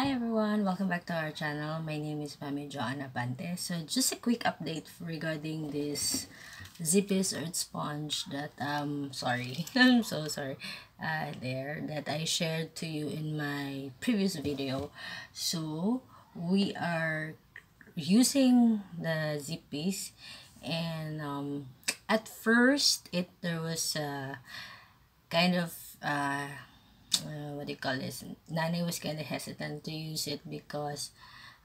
Hi everyone, welcome back to our channel. My name is Mommy Joan Abante. So just a quick update regarding this Zippies Earth Sponge that um sorry, I'm so sorry. Uh, there that I shared to you in my previous video. So we are using the Zippies and um at first it there was a kind of uh uh, what do you call this? Nani was kind of hesitant to use it because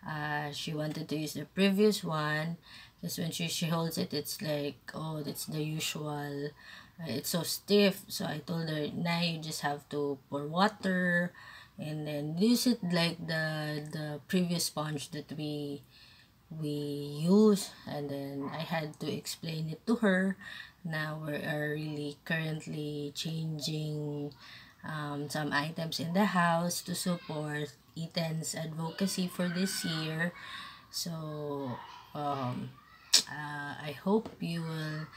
uh, she wanted to use the previous one. Because when she, she holds it it's like oh that's the usual. Uh, it's so stiff. So I told her now you just have to pour water and then use it like the the previous sponge that we we use. And then I had to explain it to her. Now we are really currently changing um, some items in the house to support Ethan's advocacy for this year. So, um, uh, I hope you will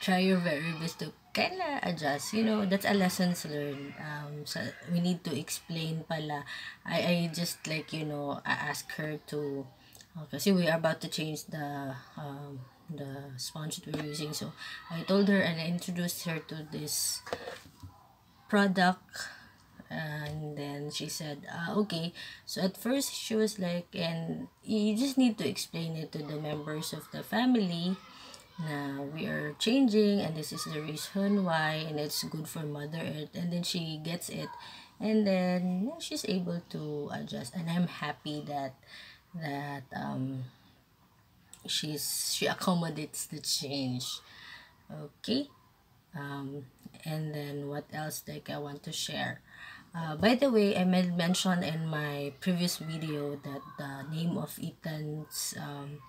try your very best to kind of adjust. You know, that's a lessons learned. Um, so we need to explain pala. I, I just like, you know, I ask her to, kasi uh, we are about to change the, um, the sponge that we're using. So, I told her and I introduced her to this product. And then she said uh, okay. So at first she was like and you just need to explain it to the members of the family now we are changing and this is the reason why and it's good for mother earth. And then she gets it. And then she's able to adjust. And i'm happy that that um she's she accommodates the change. Okay um and then what else like i want to share? Uh, by the way i made mention in my previous video that the name of ethan's um,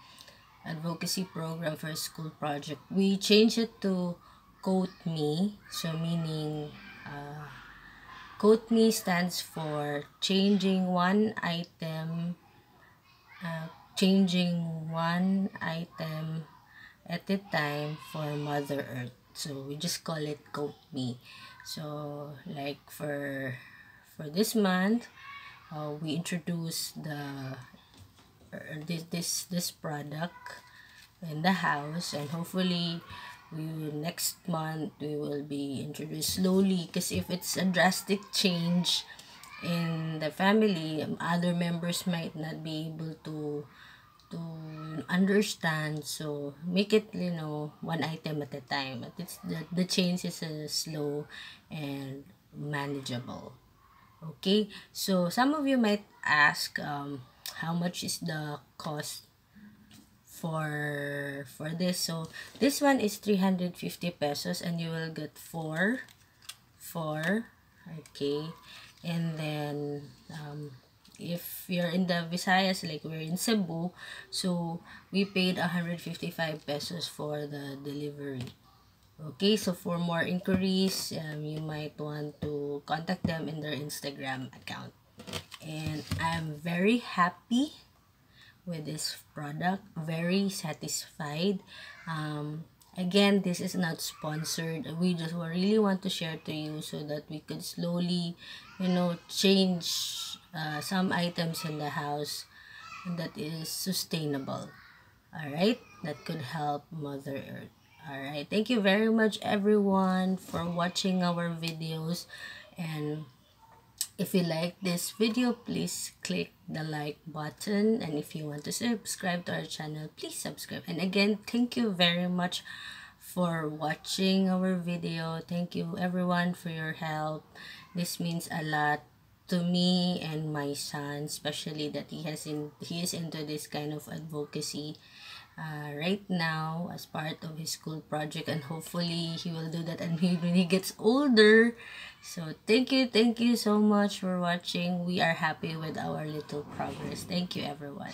advocacy program for school project we changed it to quote me. So meaning uh, quote me stands for changing one item uh, changing one item at a time for mother earth so we just call it coat me so like for for this month uh, we introduce the uh, this this this product in the house. And hopefully we will, next month we will be introduced slowly. Because if it's a drastic change in the family other members might not be able to to understand so make it you know one item at a time. But it's the, the change is uh, slow and manageable. Okay? So some of you might ask um how much is the cost for for this? So this one is 350 pesos and you will get four four okay? And then um if you're in the Visayas, like we're in Cebu, so we paid 155 pesos for the delivery. Okay, so for more inquiries, um, you might want to contact them in their Instagram account. And I'm very happy with this product, very satisfied. Um, again, this is not sponsored. We just really want to share to you so that we could slowly, you know, change uh, some items in the house that is sustainable. Alright? That could help Mother Earth. Alright? Thank you very much everyone for watching our videos. And if you like this video, please click the like button. And if you want to subscribe to our channel, please subscribe. And again, thank you very much for watching our video. Thank you everyone for your help. This means a lot to me and my son especially that he has in he is into this kind of advocacy uh, right now as part of his school project and hopefully he will do that and when he gets older. So thank you thank you so much for watching. We are happy with our little progress. Thank you everyone